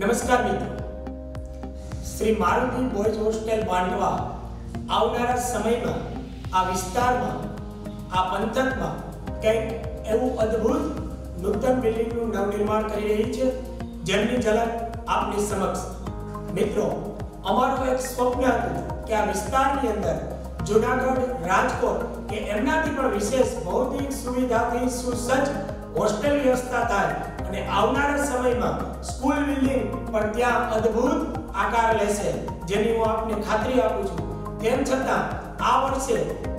નમસ્કાર મિત્રો. Shri Maruti boys hostel Bandva આવનારા સમયમાં આ વિસ્તારમાં, આ પંથકમાં કંઈક એવું અદ્ભુત નૂતન બિલ્ડિંગનું નવનિર્માણ કરી રહી છે, જેમની ઝલક આપની સમક્ષ. મિત્રો, અમારું એક સ્વપ્ન હતું કે આ વિસ્તારની અંદર જુનાગઢ રાજકોટ કે એમનાથી પણ વિશેષ ભૌતિક સુવિધાથી સુસજ્જ હોસ્ટેલ વ્યવસ્થા થાય અને આવનારા સમયમાં સ્કૂલ બિલ્ડિંગ પણ ત્યાં અદ્ભુત આકાર લેશે, જેની હું આપને ખાતરી આપું છું. તેમ છતાં, આ વર્ષે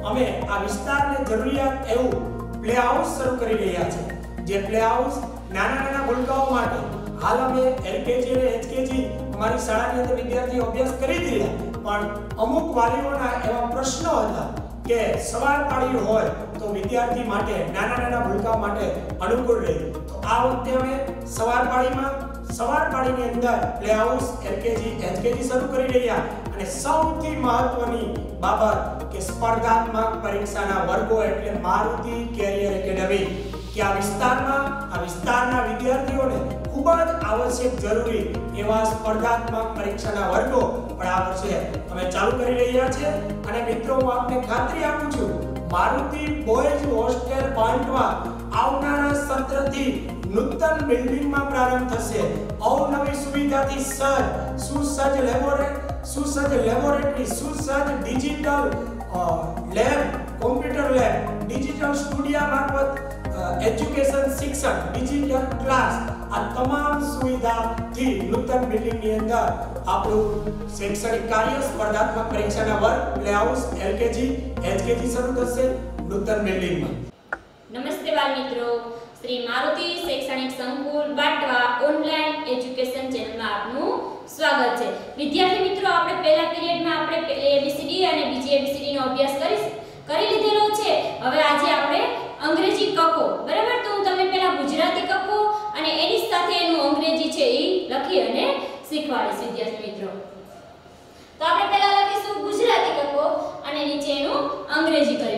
અમે આ વિસ્તારને જરૂરિયાત એવું પ્લે હાઉસ શરૂ કરી રહ્યા છે, જે પ્લે હાઉસ નાના નાના ભૂલકાઓ માટે હાલ અમે એલકેજી અને એચકેજી અમારી શાળાની અંદર વિદ્યાર્થીઓ અભ્યાસ કરી દીધા પણ અમુક વાલીઓના એવા પ્રશ્નો હતા કે સવાર પાડી હોય તો વિદ્યાર્થી માટે, નાના નાના ભૂલકા માટે અનુકૂળ રહે. તો આ વખતે અમે સવાર પાડીમાં સવાર પાડીની અંદર પ્લે હાઉસ એલકેજી એલકેજી શરૂ કરી રહ્યા. અને સૌથી મહત્વની બાબત કે સ્પર્ધાત્મક પરીક્ષાના વર્ગો એટલે મારુતિ કેરિયર એકેડમી, કે આ વિસ્તારમાં આવશ્યક જરૂરી એવા સ્પર્ધાત્મક પરીક્ષાના વર્ગો પણ આ વર્ષે અમે ચાલુ કરી રહ્યા છે. અને મિત્રો, હું આપને ખાતરી આપું છું, મારુતિ બોયઝ હોસ્ટેલ પાંટવા આવનારા સત્રથી નૂતન બિલ્ડિંગમાં પ્રારંભ થશે. અવનવી સુવિધાથી સજ્જ, સુસજ્જ લેબોરેટરી સુસજ્જ લેબોરેટરી, સુસજ્જ digital lab, computer lab, digital studio મારફત એજ્યુકેશન શિક્ષણ, ડિજિટલ ક્લાસ આ તમામ સુવિધાથી નૂતન બિલ્ડિંગની અંદર આપણું શૈક્ષણિક કાર્ય સ્પર્ધાત્મક પરીક્ષાના વર્ગ પ્લેહાઉસ એલકેજી, એચકેજી શરૂ થશે નૂતન બિલ્ડિંગમાં. નમસ્તે બાળ મિત્રો. શ્રી મારુતિ શૈક્ષણિક સંકુલ બાટવા ઓનલાઈન એજ્યુકેશન ચેનલમાં આપનું સ્વાગત છે. વિદ્યાર્થી મિત્રો, આપણે પહેલા પીરિયડમાં આપણે એબીસીડી અને બીજી એબીસીડી નો અભ્યાસ કરી કરી લીધેલો છે. હવે આજે આપણે અંગ્રેજી કકો બરાબર? તો હું તમને પહેલા ગુજરાતી કકો અને એની સાથે એનું અંગ્રેજી છે એ લખી અને શીખવાડીશ વિદ્યાર્થી મિત્રો. તો આપણે પહેલા લખીશું ગુજરાતી કકો અને નીચે એનું અંગ્રેજી કરીશું.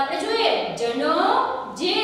આપણે જોઈએ જનો જે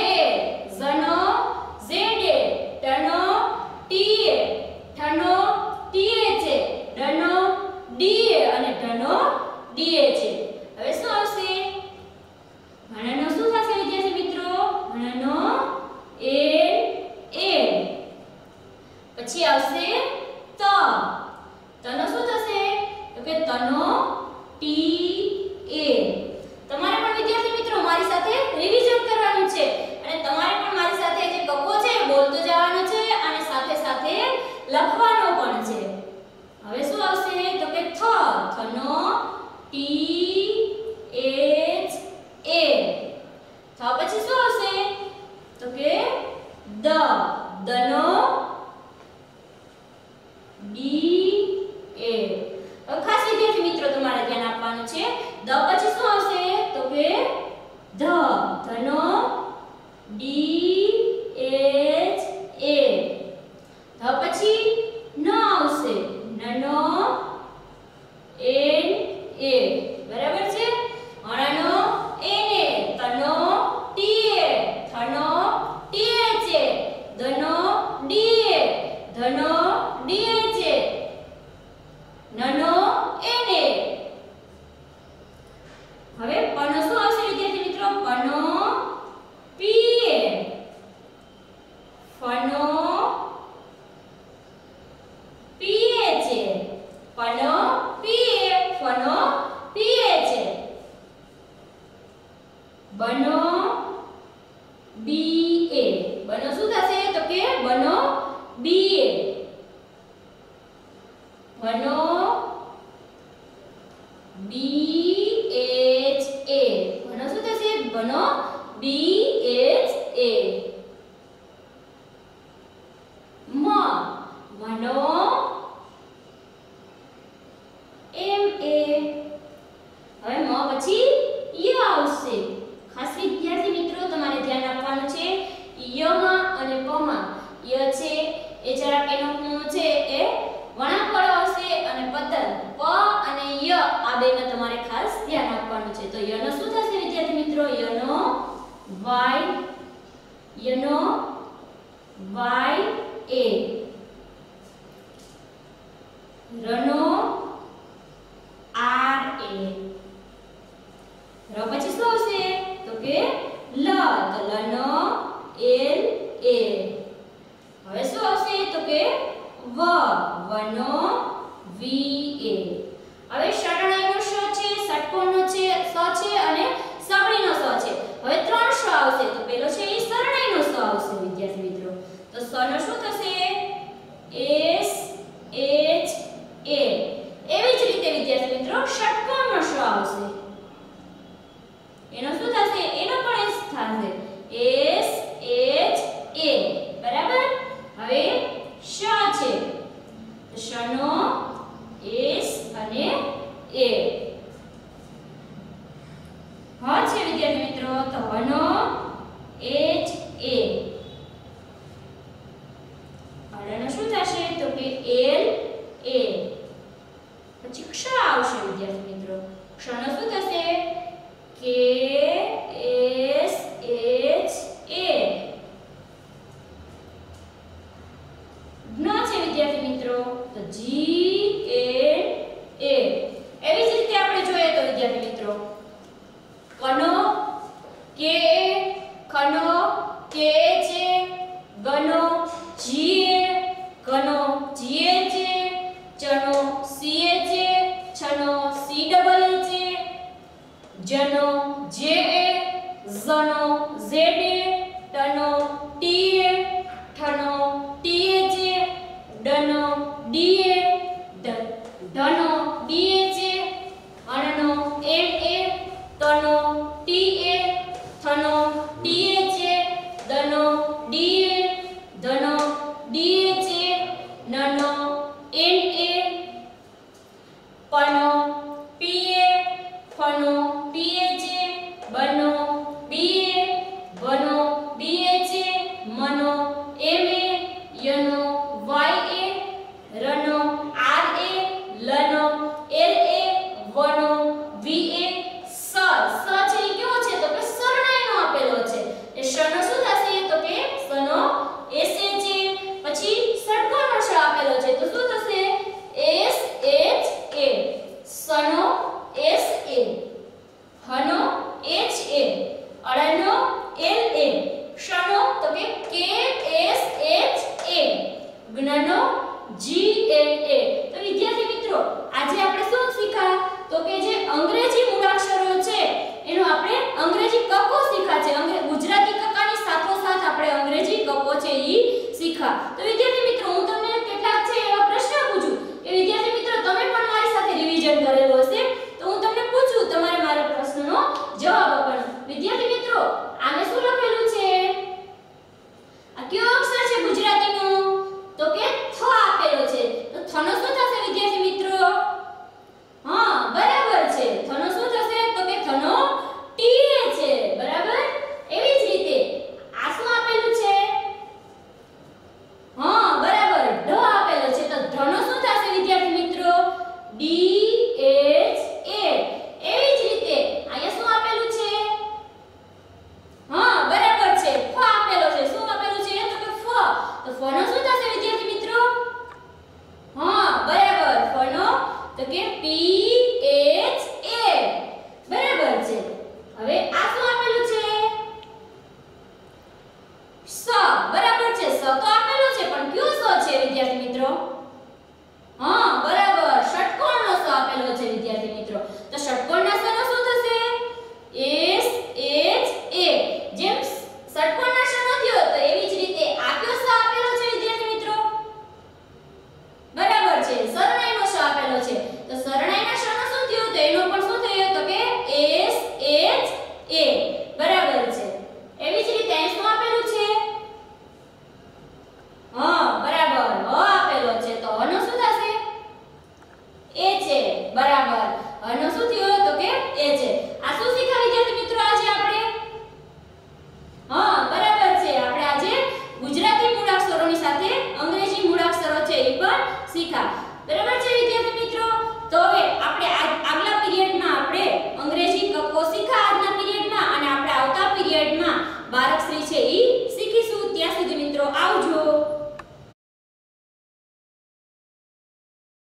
બનો? બી એચ એ મ. મનો એમ એ હવે મ પછી ય આવશે. ખાસ વિદ્યાર્થી મિત્રો, તમારે ધ્યાન રાખવાનું છે. ય યમાં અને પ માં. ય છે એ જરાક એનો ખૂણો છે એ વળાંક વાળો આવશે અને પતન પ અને ય આ બેમાં તમારે ખાસ ધ્યાન રાખવાનું છે. તો યનો શું You know? Why A. રનો આર એ ર પછી શું આવશે? તો કે લ, તો લનો એલ એ. હવે શું આવશે? તો કે વ, વનો ખનો કે છે ગનો જીએ, ઘનો જીએ છે ચણો સીએ છે છનો સી ડબલ છે જનો જે એ ઝનો ઝેડ એ ટનો ટી એ ઠનો ટી એ છે ડનો ડી એ ધનો ડી એ